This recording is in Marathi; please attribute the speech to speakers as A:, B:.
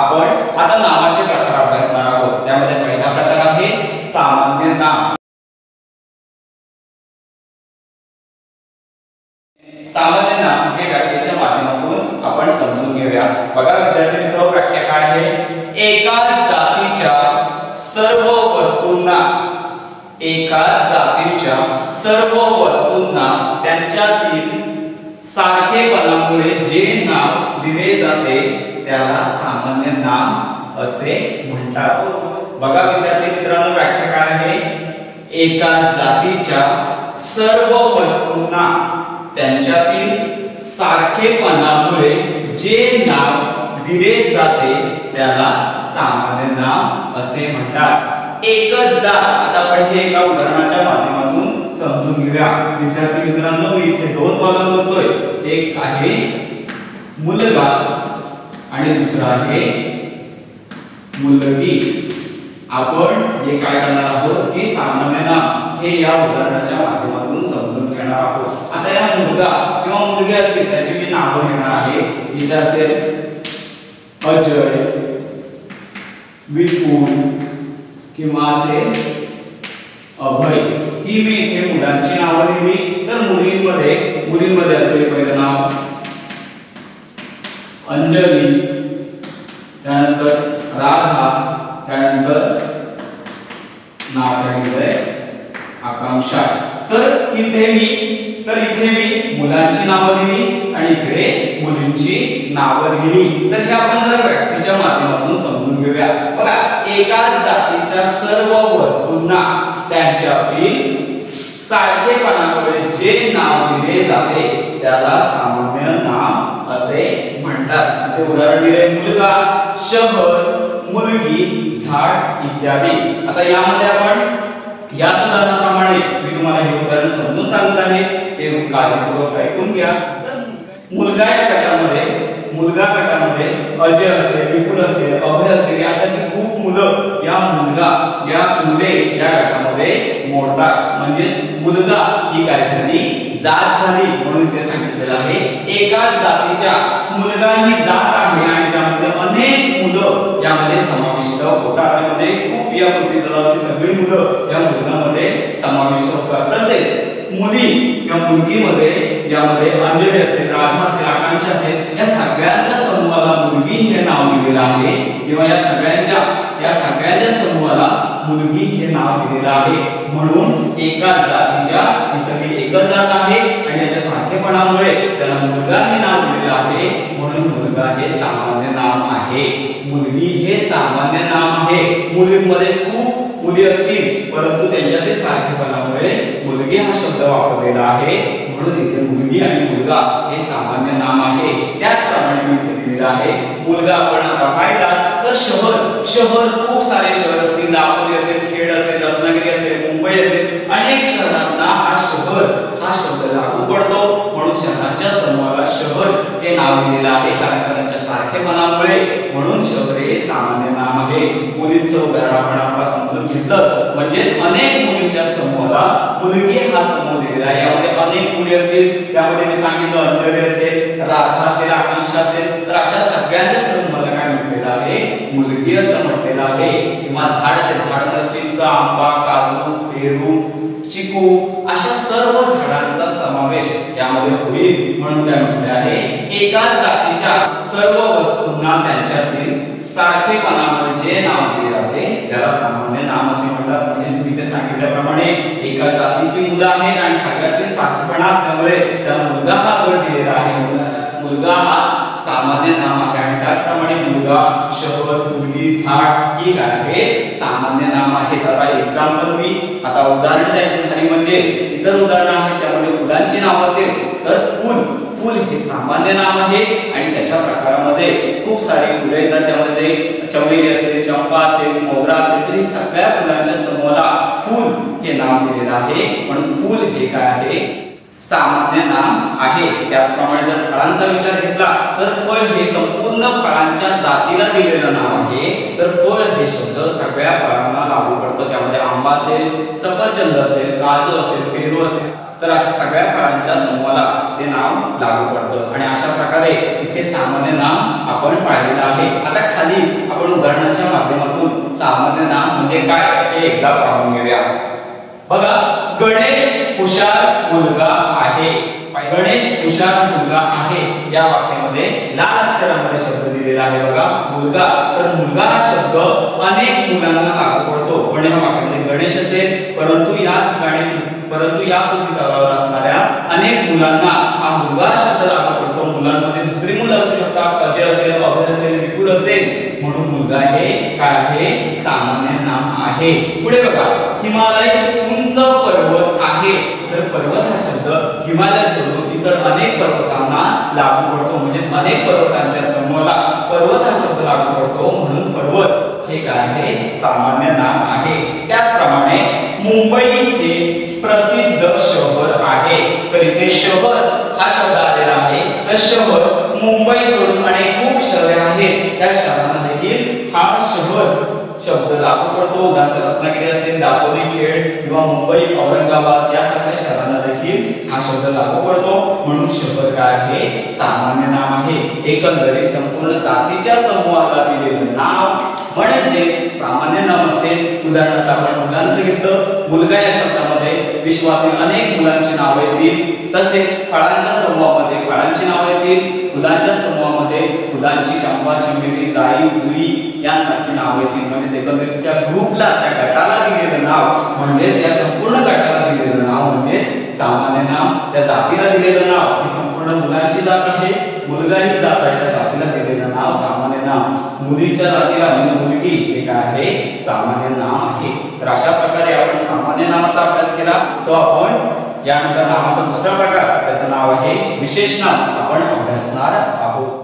A: आपण आता नावाचे प्रकार अभ्यासणार आहोत. त्यामध्ये पहिला प्रकार आहे सामान्य नाम. सामान्य नाम हे व्याख्येच्या माध्यमातून आपण समजून घेऊया. बघा विद्यार्थी मित्र व्याख्या काय आहे? एका जातीच्या सर्व वस्तूंना एका जातीच्या सर्व वस्तूंना त्यांच्यातील सारखेपणामुळे जे नाव दिले जाते त्याला सामान्य नाम असे म्हणतात. बघा विद्यार्थी मित्रांनो व्याख्या काय आहे? एका जातीच्या सर्व वस्तूंना त्यांच्यातील सारखेपणामुळे जे नाव दिले जाते त्याला सामान्य नाम असे म्हणतात. एकच जात आता आपण हे एका उदाहरणाच्या माध्यमातून समजून घेऊया. विद्यार्थी मित्रांनो मी इथे दोन कॉलम करतोय. एक आहे मुलगा आणि दुसरा आहे मुलगी. आपण जे काय करणार आहोत? की सामान्य नाम. हे या उदाहरणाच्या माध्यमातून समजून घेणार आहोत. आता या मुलगा किंवा मुलगी असतील त्याची मी नावं घेणार आहे. इथे असेल अजय विपुल किंवा असेल अभय. ही मी हे मुलांची नावं लिहिली. तर मुलींमध्ये मुलींमध्ये असेल पहिलं नाव. अंजली. त्यानंतर राधा त्यानंतर नाव काय आकांक्षा. तर इथे मी तर इथे मी मुलांची नावं लिहिली आणि इकडे मुलींची नावं लिहिली. तर हे आपण जर व्याख्येच्या माध्यमातून समजून घेऊया. बघा एका जातीच्या सर्व वस्तूंना त्यांच्यातील सारखेपणामुळे जे नाव दिले जाते त्याला सामान्य नाम असे म्हणतात. ते उदाहरण दिले मुलगा शहर मुलगी झाड इत्यादी. आता यामध्ये आपण याच उदाहरणाप्रमाणे मी तुम्हाला हे उदाहरण समजून सांगत आहे. ते काळजीपूर्वक ऐकून घ्या. मुलगा या गटामध्ये मुलगा गटामध्ये अजय असेल विपुल असेल अभय असेल यासाठी खूप मुलं या मुलगा या मुले या गटामध्ये मोडतात. म्हणजे मुलगा ही काय झाली? जात झाली म्हणून ते सांगितलेलं आहे. एका जातीच्या मुलगा ही जात आहे आणि त्यामध्ये अनेक मुलं यामध्ये समाविष्ट होतात. त्यामध्ये खूप या कृती दलावरील सगळी मुलं या मुलांमध्ये समाविष्ट होतात. तसेच मुली किंवा मुलगीमध्ये यामध्ये अंजली असेल राधा असेल आकांक्षा असेल या सगळ्यांचा समूहाला मुलगी हे नाव दिलेलं आहे. किंवा या सगळ्यांच्या या सगळ्यांच्या समूहाला मुलगी हे नाव दिलेलं आहे. म्हणून एका जातीच्या ही सगळी एकच जात आहे आणि याच्या सारखेपणामुळे त्याला मुलगा हे नाव दिलेलं आहे. म्हणून मुलगा हे सामान्य नाम आहे. मुलगी हे सामान्य नाम आहे. मुलींमध्ये खूप मुली असतील परंतु त्यांच्यातील सारखेपणामुळे मुलगी हा शब्द वापरलेला आहे. म्हणून इथे मुलगी आणि मुलगा हे सामान्य नाम आहे. त्याचप्रमाणे मी इथे दिलेलं आहे. मुलगा आपण आता पाहिला तर शहर शहर खूप सारे शहर असतील. दापोली असेल खेड असेल रत्नागिरी असेल मुंबई असेल. अनेक शहरांना हा शहर हा शब्द लागू पडतो. म्हणून शहरांच्या समूहाला शहर हे नाव दिलेलं आहे. कारखान्यांच्या सारखेपणामुळे म्हणून शहर हे सामान्य नाम आहे. मुलींचं उदाहरण आपण आपला समजून घेतलं म्हणजे अनेक मुलींच्या समूहाला मुलगी हा समूह दिलेला आहे. यामध्ये अनेक मुली असतील. त्यामध्ये मी सांगितलं अंधरी असेल राधा असेल आकांक्षा असेल. तर अशा सगळ्यांच्या आहे. मुलगी असं म्हटलेलं आहे किंवा झाड असेल झाड चिंच आंबा काजू पेरू चिकू अशा सर्व झाडांचा समावेश यामध्ये होईल म्हणून काय म्हटले आहे. एका जातीच्या सर्व वस्तूंना त्यांच्यातील सारखेपणा जे नाव दिले जाते. त्याला सामान्य नाम असे म्हणतात. म्हणजे तुम्ही ते सांगितल्याप्रमाणे एका जातीची मुलं आहेत आणि सगळ्यातील सारखेपणा असल्यामुळे त्याला मुलगा हा गट दिलेला आहे मुलगा हा सामान्य नाम आहे. त्याप्रमाणे मुलगा शहर मुलगी झाड ही काय आहे? सामान्य नाम आहेत. आता एक्झाम्पल मी आता उदाहरण द्यायची झाली म्हणजे इतर उदाहरणं आहेत त्यामध्ये फुलांची नाव असेल तर फुल. फुल हे सामान्य नाम आहे आणि त्याच्या प्रकारामध्ये खूप सारे फुले येतात. त्यामध्ये चमेली असेल चंपा असेल मोगरा असेल तरी सगळ्या फुलांच्या समूहाला फुल हे नाव दिलेलं आहे. म्हणून फुल हे काय आहे? सामान्य नाम आहे. त्याचप्रमाणे जर फळांचा विचार घेतला तर फळ हे संपूर्ण फळांच्या जातीला दिलेलं नाव आहे. तर फळ हे शब्द सगळ्या फळांना लागू पडतं. त्यामध्ये आंबा असेल सफरचंद असेल काजू असेल पेरू असेल तर अशा सगळ्या फळांच्या समूहाला ते नाव लागू पडतं. आणि अशा प्रकारे इथे सामान्य नाम आपण पाहिलेलं आहे. आता खाली आपण उदाहरणाच्या माध्यमातून सामान्य नाम म्हणजे काय हे एकदा पाहून घेऊया. बघा गणेश हुशार मुलगा आहे. गणेश हुशार मुलगा आहे. या वाक्यामध्ये लाल अक्षरामध्ये शब्द दिलेला आहे बघा. मुलगा. तर मुलगा हा शब्द अनेक मुलांना लागू पडतो. पण या वाक्यामध्ये गणेश असेल परंतु या ठिकाणी परंतु या पृथ्वीतलावर असणाऱ्या अनेक मुलांना हा मुलगा शब्द लागू पडतो. मुलांमध्ये दुसरी मुलं असू शकतात. अजय असेल अभय असेल विपुल असेल. म्हणून मुलगा हे काय आहे? सामान्य नाम आहे. पुढे बघा. हिमालय उंच पर्वत आहे तर पर्वत हा शब्द हिमालय सोडून इतर अनेक पर्वतांना लागू पडतो. म्हणजे अनेक पर्वतांच्या समूहाला पर्वत हा शब्द लागू पडतो. म्हणून पर्वत हे काय आहे? सामान्य नाम आहे. त्याचप्रमाणे मुंबई हे प्रसिद्ध शहर आहे. तर इथे शहर हा शब्द आलेला आहे. तर शहर मुंबई सोडून अनेक खूप शहरे आहेत. त्या शहरांना देखील हा शहर शब्द लागू पडतो. उदाहरणार्थ रत्नागिरी असेल दापोली खेड किंवा मुंबई औरंगाबाद यासारख्या शहरांना देखील हा शब्द लागू पडतो. म्हणून शहर काय आहे? सामान्य नाम आहे. एकंदरीत संपूर्ण जातीच्या समूहाला दिलेलं नाव म्हणजे सामान्य नाम असेल. उदाहरणार्थ आपण मुलांचं घेतलं. मुलगा या शब्दामध्ये विश्वातील अनेक मुलांची नावे येतील. तसेच फळांच्या समूहामध्ये फळांची नावे येतील. फुलांच्या समूहामध्ये फुलांची चंपा चमेली जाई जुई यासारखी नाव येतील. म्हणजे एकंदरीत त्या ग्रुपला त्या गटाला दिलेलं नाव म्हणजेच या संपूर्ण गटाला दिलेलं नाव म्हणजे सामान्य नाव. त्या जातीला दिलेलं नाव. ही संपूर्ण मुलांची जात आहे. मुलगा ही जात आहे. त्या जातीला दिलेलं नाव सामान्य नाव. मुलीच्या जातीला म्हणजे मुलगी हे काय आहे? सामान्य नाव आहे. तर अशा प्रकारे आपण सामान्य नावाचा अभ्यास केला. तो आपण यानंतर नावाचा दुसरा प्रकार त्याचं नाव आहे विशेष नाव. आपण अभ्यासणार आहोत.